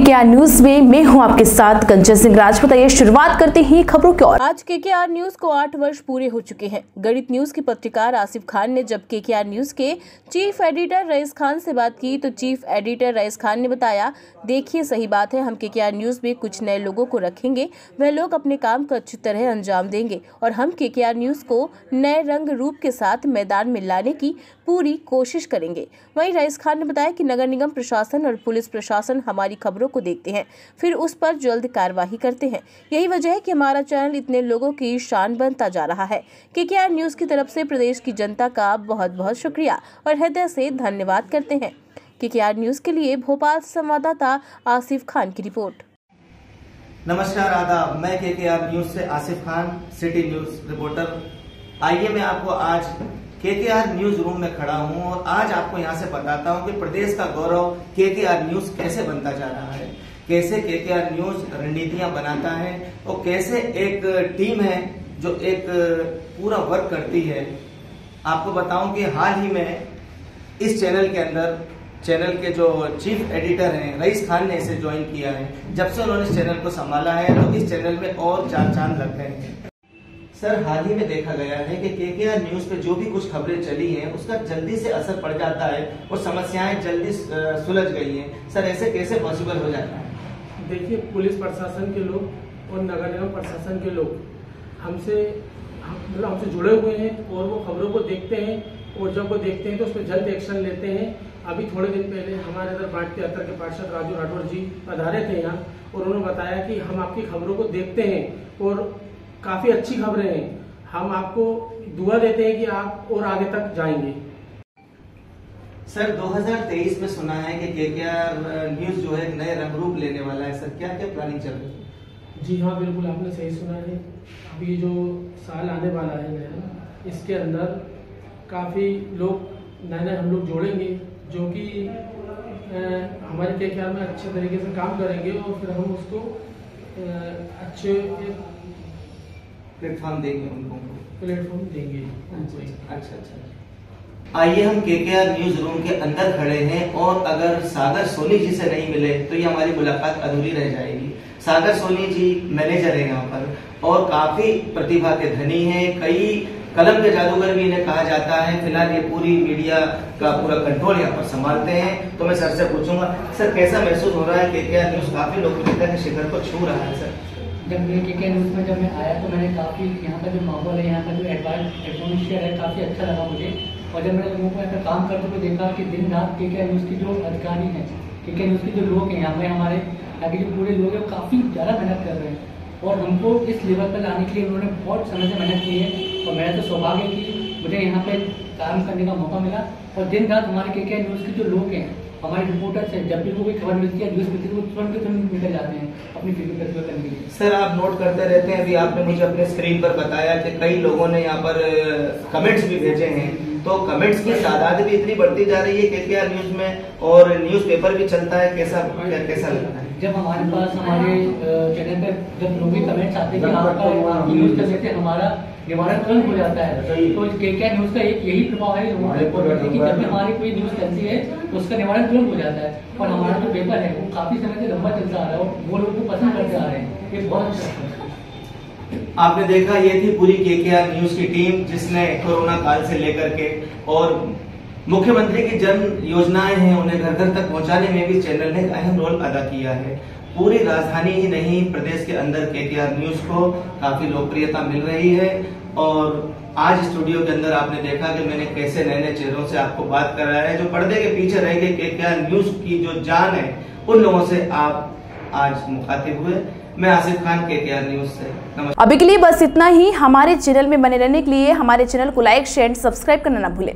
नमस्कार स्वागत है आपका के न्यूज़ में मैं हूँ आपके साथ कंचन सिंह राज बताइए शुरुआत करते हैं खबरों की ओर। आज के न्यूज़ को आठ वर्ष पूरे हो चुके हैं। गणित न्यूज़ के पत्रकार आसिफ खान ने जब के न्यूज़ के चीफ एडिटर रईस खान से बात की तो चीफ एडिटर रईस खान ने बताया, देखिए, सही बात है, हम के न्यूज़ में कुछ नए लोगों को रखेंगे। वह लोग अपने काम को अच्छी तरह अंजाम देंगे और हम के न्यूज़ को नए रंग रूप के साथ मैदान में लाने की पूरी कोशिश करेंगे। वहीं रईस खान ने बताया कि नगर निगम प्रशासन और पुलिस प्रशासन हमारी खबरों को देखते हैं, फिर उस पर जल्द कार्यवाही करते हैं। यही वजह है कि हमारा चैनल इतने लोगों की शान बनता जा रहा है। के के न्यूज़ की तरफ़ से प्रदेश की जनता का बहुत बहुत शुक्रिया और हृदय से धन्यवाद करते हैं। के न्यूज़ के लिए भोपाल संवाददाता आसिफ खान की रिपोर्ट। नमस्कार, आदाब। मैं के के आर न्यूज़ से Asif Khan, city news reporter. आइए मैं आपको आज के न्यूज़ रूम में खड़ा हूँ और आज आपको यहाँ से बताता हूँ कि प्रदेश का गौरव के आर न्यूज़ कैसे बनता जा रहा है, कैसे के आर न्यूज़ रणनीतियाँ बनाता है और कैसे एक टीम है जो एक पूरा वर्क करती है। आपको बताऊँ कि हाल ही में इस चैनल के अंदर, चैनल के जो चीफ एडिटर हैं, रईस खान ने इसे ज्वाइन किया है। जब से उन्होंने इस चैनल को संभाला है तो इस चैनल में और चार चाँद लग गए हैं। सर, हाल ही में देखा गया है कि के न्यूज़ पे जो भी कुछ खबरें चली हैं, उसका जल्दी से असर पड़ जाता है और समस्याएँ जल्दी सुलझ गई हैं। सर, ऐसे कैसे पॉसिबल हो जाता है? देखिए, पुलिस प्रशासन के लोग और नगर निगम प्रशासन के लोग हमसे मतलब हमसे जुड़े हुए हैं और वो खबरों को देखते हैं और जब वो देखते हैं तो उस पर जल्द एक्शन लेते हैं। अभी थोड़े दिन पहले हमारे इधर बाट तिहत्तर के पार्षद राजू राठौर जी पधारे थे यहाँ और उन्होंने बताया कि हम आपकी खबरों को देखते हैं और काफ़ी अच्छी खबरें हैं। हम आपको दुआ देते हैं कि आप और आगे तक जाएँगे। सर 2023 में सुना है कि के न्यूज़ जो है नए रंग रूप लेने वाला है। सर क्या क्या प्लानिंग चल रही है? जी हाँ बिल्कुल आपने सही सुना है। अभी जो साल आने वाला है नया इसके अंदर काफ़ी लोग नए नए हम लोग जोड़ेंगे जो कि हमारे के ख्याल में अच्छे तरीके से काम करेंगे और फिर हम उसको अच्छे प्लेटफॉर्म देंगे उनको। प्लेटफॉर्म देंगे। अच्छा अच्छा आइए हम के के आर न्यूज़ रूम के अंदर खड़े हैं और अगर सागर सोनी जी से नहीं मिले तो ये हमारी मुलाकात अधूरी रह जाएगी। सागर सोनी जी मैनेजर है यहाँ पर और काफ़ी प्रतिभा के धनी हैं। कई कलम के जादूगर भी इन्हें कहा जाता है। फ़िलहाल ये पूरी मीडिया का पूरा कंट्रोल यहाँ पर संभालते हैं। तो मैं सर से पूछूँगा सर कैसा महसूस हो रहा है? के के आर न्यूज़ काफ़ी लोकप्रियता के शिखर को छू रहा है सर। जब मैं के न्यूज़ में जब मैं आया तो मैंने काफ़ी यहाँ का जो माहौल है, यहाँ का जो एडवांस एटमोसफियर है, काफ़ी अच्छा लगा मुझे। और जब मैंने लोगों को यहाँ काम करते हुए देखा कि दिन रात के के न्यूज़ की जो अधिकारी हैं के के न्यूज़ के जो लोग हैं, यहाँ पे हमारे यहाँ के जो पूरे लोग हैं काफ़ी ज़्यादा मेहनत कर रहे हैं। और हमको इस लेवल पर लाने के लिए उन्होंने बहुत समय से मेहनत की है। और मेरा तो सौभाग्य कि मुझे यहाँ पे काम करने का मौका मिला। और दिन रात हमारे के के न्यूज़ के जो लोग हैं हमारे रिपोर्टर्स हैं जब भी उनको कोई खबर मिलती है न्यूज़ मिलती है वो तुरंत तुरंत निकल जाते हैं अपनी फ़ील्ड पर करने के लिए। सर आप नोट करते रहते हैं अभी आपने मुझे अपने स्क्रीन पर बताया कि कई लोगों ने यहाँ पर कमेंट्स भी भेजे हैं। तो कमेंट्स की तादाद भी इतनी बढ़ती जा रही है के न्यूज़ में और न्यूज़ पेपर भी चलता है कैसा कैसा लगता है? जब हमारे पास हमारे चैनल पे जब लोग भी कमेंट्स आते हैं कि आपका न्यूज़ कर सकते हमारा निवारण तुरंत हो जाता है। तो के क्या न्यूज़ का एक यही प्रभाव है कि जब भी हमारी कोई न्यूज़ चलती है तो उसका निवारण तुरंत हो जाता है। और हमारा जो पेपर है वो काफ़ी समय से लंबा चलता आ रहा है और वो लोग को पसंद करते आ रहे हैं। ये बहुत अच्छा आपने देखा ये थी पूरी के के आर न्यूज़ की टीम जिसने कोरोना काल से लेकर के और मुख्यमंत्री की जन योजनाएँ हैं, उन्हें घर घर तक पहुँचाने में भी चैनल ने अहम रोल अदा किया है। पूरी राजधानी ही नहीं, प्रदेश के अंदर के न्यूज़ को काफ़ी लोकप्रियता मिल रही है। और आज स्टूडियो के अंदर आपने देखा कि मैंने कैसे नए नए चेहरों से आपको बात कराया है, जो पर्दे के पीछे रह गए के न्यूज़ की जो जान है, उन लोगों से आप आज मुखातिब हुए। मैं आसिफ खान के के न्यूज़ से। अभी के लिए बस इतना ही। हमारे चैनल में बने रहने के लिए हमारे चैनल को लाइक, शेयर सब्सक्राइब करना ना भूले।